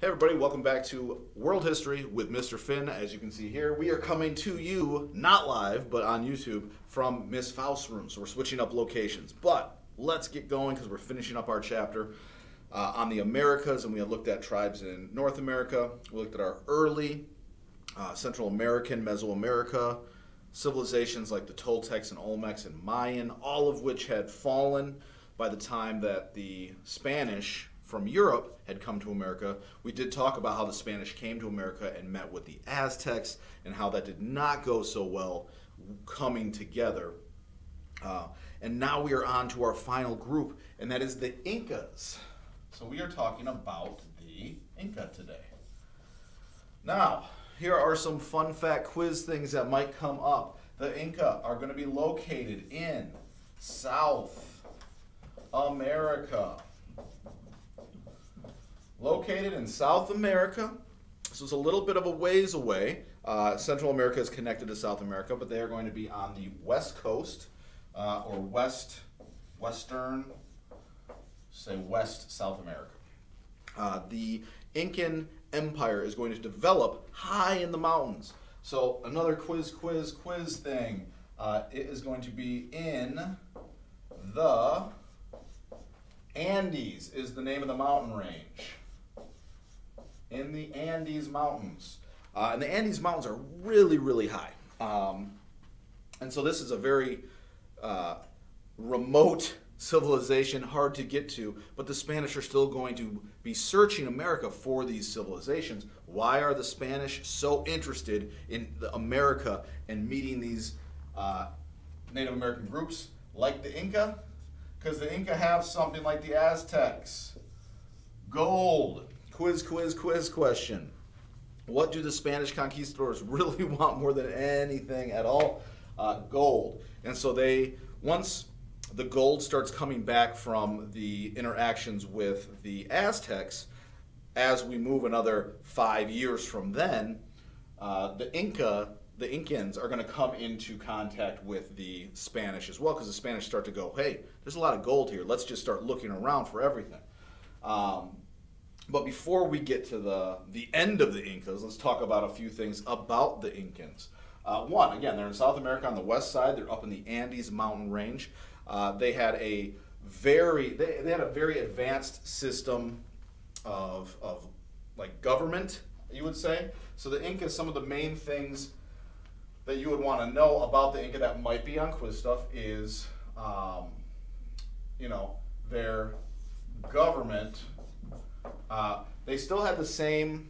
Hey everybody, welcome back to World History with Mr. Finn. As you can see here, we are coming to you, not live, but on YouTube, from Miss Faust's room. So we're switching up locations. But let's get going because we're finishing up our chapter uh, on the Americas, and we looked at tribes in North America. We looked at our early uh, Central American, Mesoamerica, civilizations like the Toltecs and Olmecs and Mayan, all of which had fallen by the time that the Spanish from Europe had come to America. We did talk about how the Spanish came to America and met with the Aztecs and how that did not go so well coming together. Uh, and now we are on to our final group, and that is the Incas. So we are talking about the Inca today. Now, here are some fun fact quiz things that might come up. The Inca are going to be located in South America located in South America. So it's a little bit of a ways away. Uh, Central America is connected to South America, but they are going to be on the west coast uh, or west, western, say west South America. Uh, the Incan Empire is going to develop high in the mountains. So another quiz, quiz, quiz thing. Uh, it is going to be in the Andes is the name of the mountain range in the Andes Mountains. Uh, and the Andes Mountains are really, really high. Um, and so this is a very uh, remote civilization, hard to get to, but the Spanish are still going to be searching America for these civilizations. Why are the Spanish so interested in America and meeting these uh, Native American groups like the Inca? Because the Inca have something like the Aztecs gold, quiz, quiz, quiz question. What do the Spanish conquistadors really want more than anything at all? Uh, gold. And so they, once the gold starts coming back from the interactions with the Aztecs, as we move another five years from then, uh, the Inca, the Incans are going to come into contact with the Spanish as well, because the Spanish start to go, hey, there's a lot of gold here. Let's just start looking around for everything. Um, but before we get to the, the end of the Incas, let's talk about a few things about the Incans. Uh, one, again, they're in South America on the west side. They're up in the Andes mountain range. Uh, they had a very they, they had a very advanced system of, of like government, you would say. So the Inca, some of the main things that you would want to know about the Inca that might be on quiz stuff is, um, you know, their government uh, they still had the same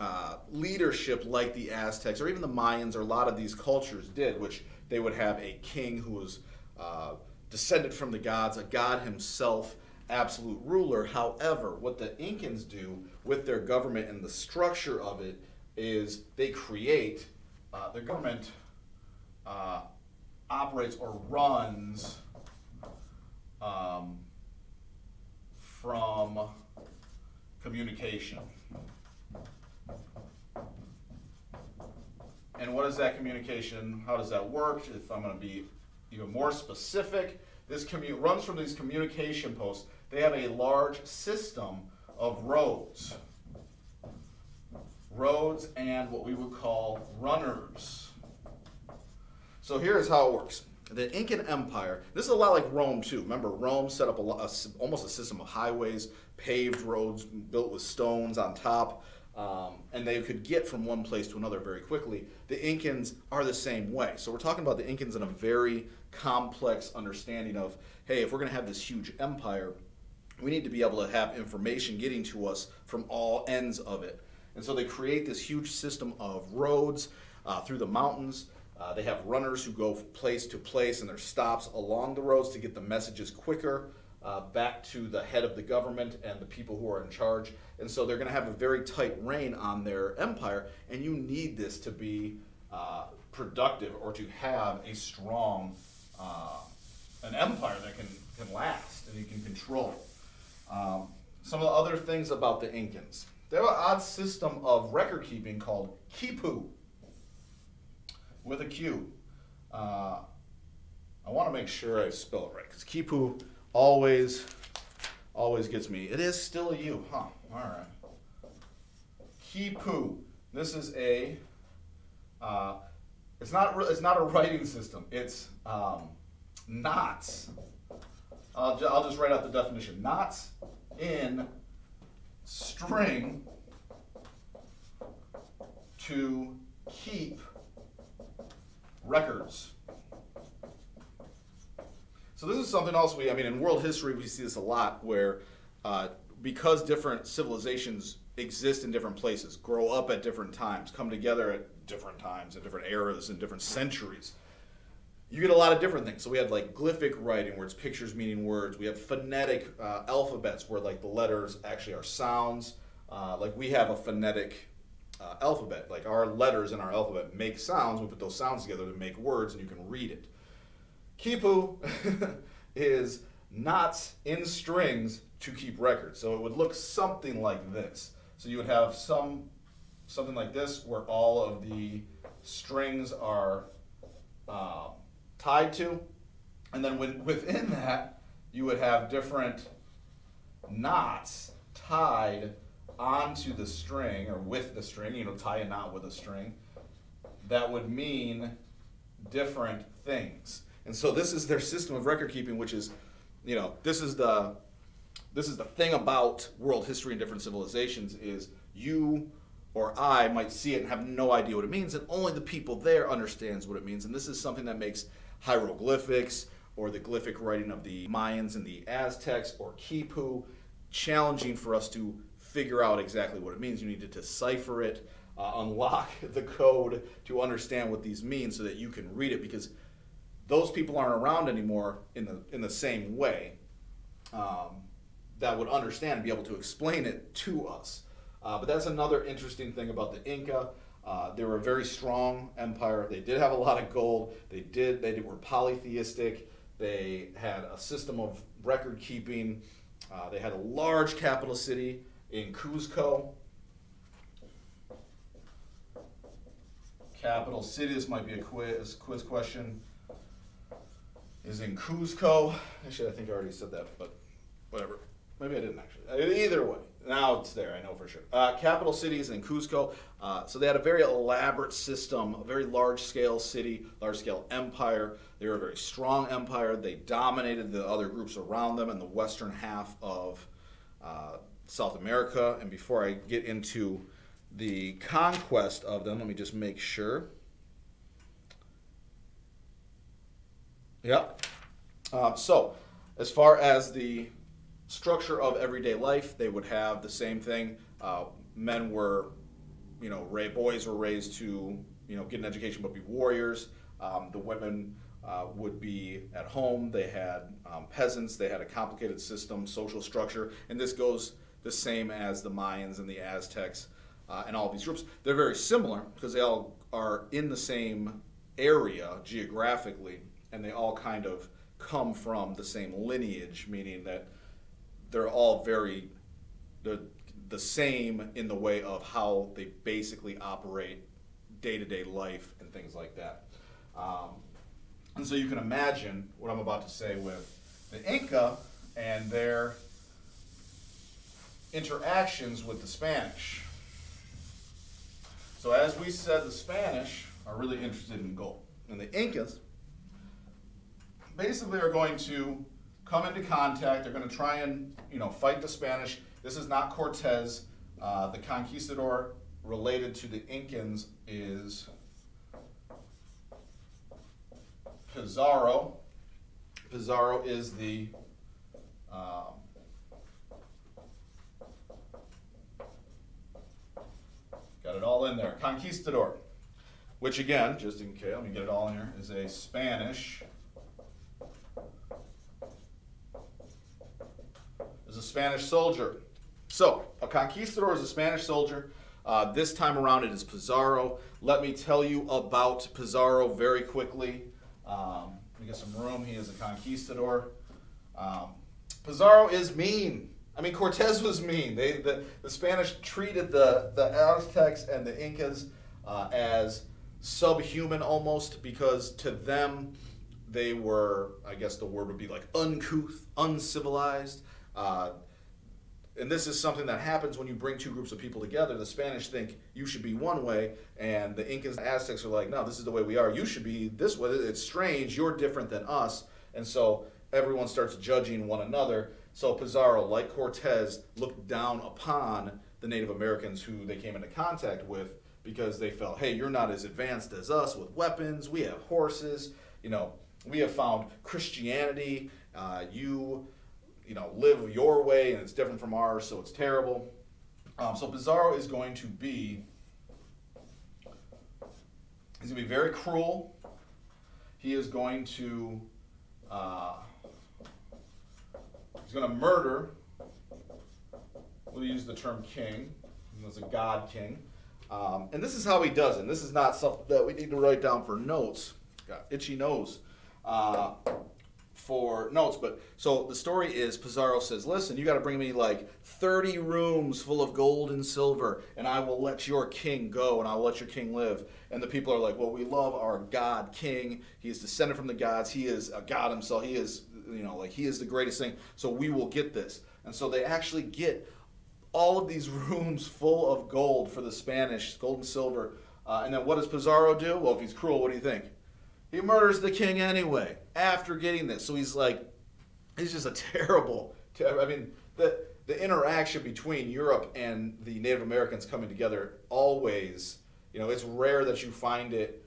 uh, leadership like the Aztecs or even the Mayans or a lot of these cultures did, which they would have a king who was uh, descended from the gods, a god himself, absolute ruler. However, what the Incans do with their government and the structure of it is they create, uh, the government uh, operates or runs um, from communication. And what is that communication? How does that work? If I'm going to be even more specific, this commu- runs from these communication posts. They have a large system of roads. Roads and what we would call runners. So here's how it works. The Incan Empire, this is a lot like Rome too. Remember, Rome set up a, a, almost a system of highways, paved roads built with stones on top, um, and they could get from one place to another very quickly. The Incans are the same way. So we're talking about the Incans in a very complex understanding of, hey, if we're going to have this huge empire, we need to be able to have information getting to us from all ends of it. And so they create this huge system of roads uh, through the mountains. Uh, they have runners who go place to place and there's stops along the roads to get the messages quicker uh, back to the head of the government and the people who are in charge. And so they're going to have a very tight rein on their empire, and you need this to be uh, productive or to have a strong uh, an empire that can, can last and you can control. Um, some of the other things about the Incans. They have an odd system of record keeping called Quipu with a Q. Uh, I want to make sure I spell it right because Quipu always, always gets me. It is still a U, huh? All right. Quipu. This is a, uh, it's not it's not a writing system. It's um, knots. I'll, ju- I'll just write out the definition. Knots in string to keep records. So this is something else we, I mean, in world history we see this a lot where uh, because different civilizations exist in different places, grow up at different times, come together at different times, at different eras, and different centuries, you get a lot of different things. So we had like glyphic writing where it's pictures meaning words. We have phonetic uh, alphabets where like the letters actually are sounds. Uh, like we have a phonetic uh, alphabet. Like our letters in our alphabet make sounds. We put those sounds together to make words, and you can read it. Quipu is knots in strings to keep records. So it would look something like this. So you would have some something like this where all of the strings are um, tied to, and then when, within that you would have different knots tied onto the string or with the string. You know, tie a knot with a string. That would mean different things. And so this is their system of record keeping, which is, you know, this is the this is the thing about world history and different civilizations is you or I might see it and have no idea what it means, and only the people there understands what it means. And this is something that makes hieroglyphics or the glyphic writing of the Mayans and the Aztecs or Quipu challenging for us to figure out exactly what it means. You need to decipher it, uh, unlock the code to understand what these mean so that you can read it because those people aren't around anymore in the in the same way um, that would understand and be able to explain it to us. Uh, but that's another interesting thing about the Inca. Uh, they were a very strong empire. They did have a lot of gold. They did. They were polytheistic. They had a system of record keeping. Uh, they had a large capital city in Cuzco. Capital city. This might be a quiz quiz question is in Cuzco. Actually, I think I already said that, but whatever. Maybe I didn't actually. Either way, now it's there. I know for sure. Uh, capital city is in Cuzco. Uh, so they had a very elaborate system, a very large-scale city, large-scale empire. They were a very strong empire. They dominated the other groups around them in the western half of uh, South America. And before I get into the conquest of them, let me just make sure. Yep. Um, so, as far as the structure of everyday life, they would have the same thing. Uh, men were, you know, ra- boys were raised to, you know, get an education but be warriors. Um, the women uh, would be at home. They had um, peasants. They had a complicated system, social structure, and this goes the same as the Mayans and the Aztecs uh, and all these groups. They're very similar because they all are in the same area geographically, and they all kind of come from the same lineage, meaning that they're all very the the same in the way of how they basically operate day to day life and things like that. Um, and so you can imagine what I'm about to say with the Inca and their interactions with the Spanish. So as we said, the Spanish are really interested in gold, and the Incas basically are going to come into contact. They're going to try and you know fight the Spanish. This is not Cortez. Uh, the conquistador related to the Incans is Pizarro. Pizarro is the um, got it all in there. Conquistador, which again, just in case, let me get it all in here, is a Spanish a Spanish soldier. So, a conquistador is a Spanish soldier. Uh, this time around, it is Pizarro. Let me tell you about Pizarro very quickly. Um, let me get some room. He is a conquistador. Um, Pizarro is mean. I mean, Cortez was mean. They, the, the Spanish treated the, the Aztecs and the Incas uh, as subhuman almost because to them, they were, I guess the word would be like uncouth, uncivilized. Uh, and this is something that happens when you bring two groups of people together. The Spanish think you should be one way, and the Incas and Aztecs are like, no, this is the way we are. You should be this way. It's strange. You're different than us. And so everyone starts judging one another. So Pizarro, like Cortez, looked down upon the Native Americans who they came into contact with because they felt, hey, you're not as advanced as us with weapons. We have horses. You know, we have found Christianity. Uh, you you know, live your way and it's different from ours, so it's terrible. Um, so Pizarro is going to be, he's going to be very cruel. He is going to, uh, he's going to murder, we'll use the term king, as a god king. Um, and this is how he does it. And this is not something that we need to write down for notes. Got itchy nose. Uh, for notes. But so the story is Pizarro says, Listen, you got to bring me like 30 rooms full of gold and silver, and I will let your king go and I'll let your king live. And the people are like, Well, we love our God king. He is descended from the gods. He is a God himself. He is, you know, like he is the greatest thing. So we will get this. And so they actually get all of these rooms full of gold for the Spanish, gold and silver. Uh, and then what does Pizarro do? Well, if he's cruel, what do you think? He murders the king anyway after getting this. So he's like, he's just a terrible. I mean, the the interaction between Europe and the Native Americans coming together always, you know, it's rare that you find it.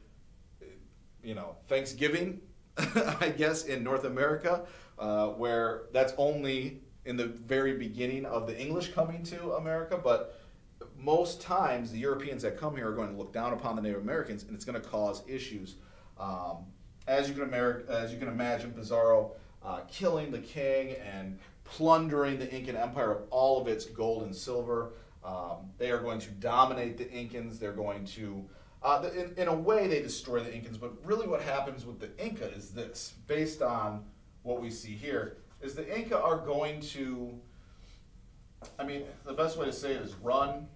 You know, Thanksgiving, I guess, in North America, uh, where that's only in the very beginning of the English coming to America, but most times the Europeans that come here are going to look down upon the Native Americans, and it's going to cause issues. Um, as you can, as you can imagine, Pizarro uh, killing the king and plundering the Incan Empire of all of its gold and silver. Um, they are going to dominate the Incans. They're going to, uh, in, in a way, they destroy the Incans. But really, what happens with the Inca is this, based on what we see here, is the Inca are going to, I mean, the best way to say it is run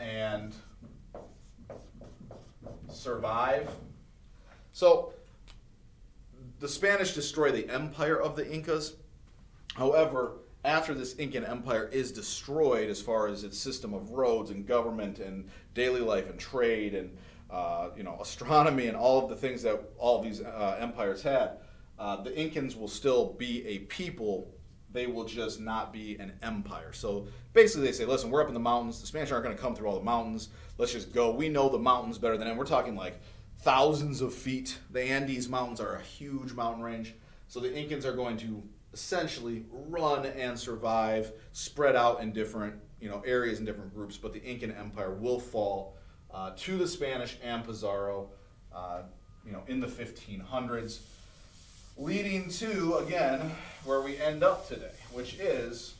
and survive so the Spanish destroy the empire of the Incas. However, after this Incan empire is destroyed, as far as its system of roads and government and daily life and trade and uh, you know astronomy and all of the things that all of these uh, empires had, uh, the Incans will still be a people. They will just not be an empire. So basically, they say, "Listen, we're up in the mountains. The Spanish aren't going to come through all the mountains. Let's just go. We know the mountains better than them. We're talking like thousands of feet. The Andes Mountains are a huge mountain range. So the Incans are going to essentially run and survive, spread out in different you know areas and different groups. But the Incan Empire will fall uh, to the Spanish and Pizarro, uh, you know, in the 1500s, leading to again where we end up today, which is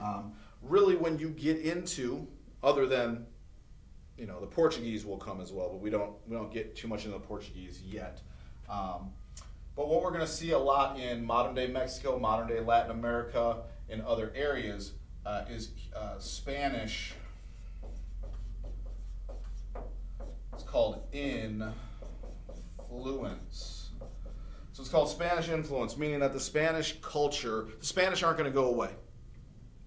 um, really when you get into other than you know the Portuguese will come as well, but we don't we don't get too much into the Portuguese yet. Um, but what we're going to see a lot in modern day Mexico, modern day Latin America, and other areas uh, is uh, Spanish. It's called influence. So it's called Spanish influence, meaning that the Spanish culture, the Spanish aren't going to go away.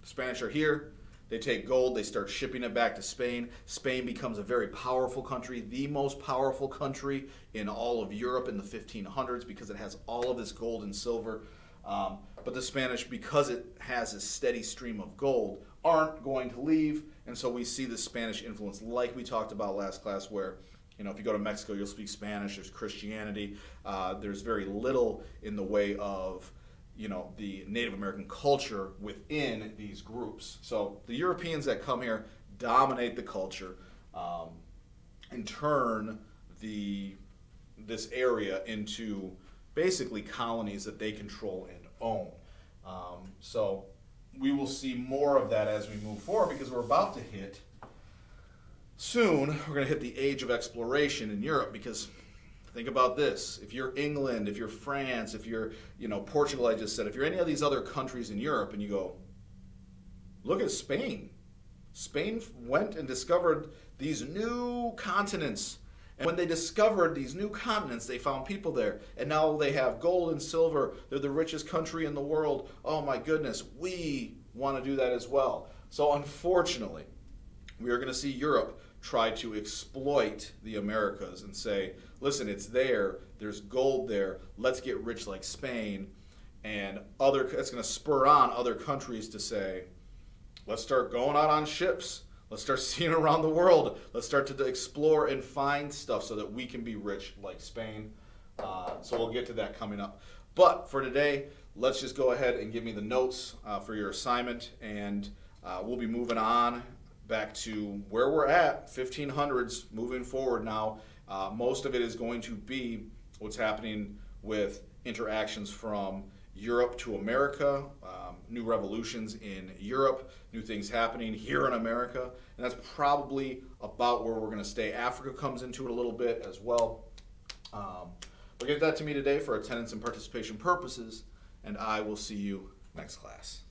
The Spanish are here. They take gold, they start shipping it back to Spain. Spain becomes a very powerful country, the most powerful country in all of Europe in the 1500s because it has all of this gold and silver. Um, but the Spanish, because it has a steady stream of gold, aren't going to leave. And so we see the Spanish influence, like we talked about last class, where you know, if you go to Mexico, you'll speak Spanish. There's Christianity. Uh, there's very little in the way of you know the Native American culture within these groups. So the Europeans that come here dominate the culture um, and turn the this area into basically colonies that they control and own. Um, so we will see more of that as we move forward because we're about to hit soon. We're going to hit the age of exploration in Europe because Think about this. If you're England, if you're France, if you're, you know, Portugal, I just said, if you're any of these other countries in Europe and you go, look at Spain. Spain went and discovered these new continents. And when they discovered these new continents, they found people there. And now they have gold and silver. They're the richest country in the world. Oh my goodness, we want to do that as well. So, unfortunately, we are going to see Europe try to exploit the Americas and say, listen, it's there, there's gold there, let's get rich like Spain. And other, it's going to spur on other countries to say, let's start going out on ships. Let's start seeing around the world. Let's start to explore and find stuff so that we can be rich like Spain. Uh, so we'll get to that coming up. But for today, let's just go ahead and give me the notes uh, for your assignment, and uh, we'll be moving on back to where we're at, 1500s, moving forward now. Uh, most of it is going to be what's happening with interactions from Europe to America, um, new revolutions in Europe, new things happening here in America, and that's probably about where we're going to stay. Africa comes into it a little bit as well. Um, but get that to me today for attendance and participation purposes, and I will see you next class.